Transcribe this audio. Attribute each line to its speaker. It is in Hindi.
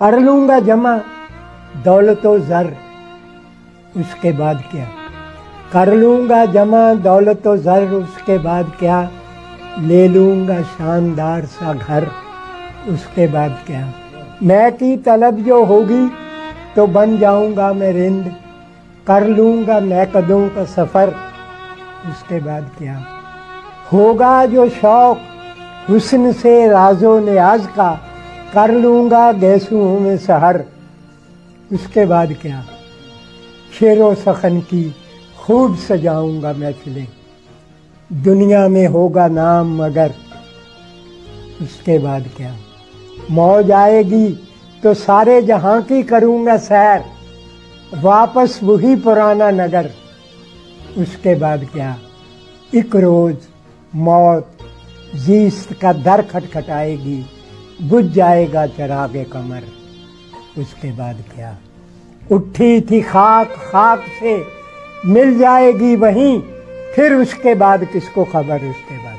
Speaker 1: कर लूँगा जमा, दौलत जर। उसके बाद क्या? कर लूँगा जमा, दौलत जर। उसके बाद क्या? ले लूँगा शानदार सा घर। उसके बाद क्या? मैं की तलब जो होगी तो बन जाऊँगा मैं रिंद। कर लूँगा मैं कदों का सफ़र। उसके बाद क्या? होगा जो शौक, हुस्न से राजो न्याज का। कर लूँगा गैसुओं में सहर। उसके बाद क्या? शेरो सखन की खूब सजाऊँगा महफिलें। दुनिया में होगा नाम मगर। उसके बाद क्या? मौज आएगी तो सारे जहाँ की करूँगा सैर। वापस वही पुराना नगर। उसके बाद क्या? एक रोज मौत, जीस्त का दर खटखटाएगी। बुझ जाएगा चरागे कमर। उसके बाद क्या? उठी थी खाक खाक से मिल जाएगी वहीं, फिर उसके बाद किसको खबर? उसके बाद।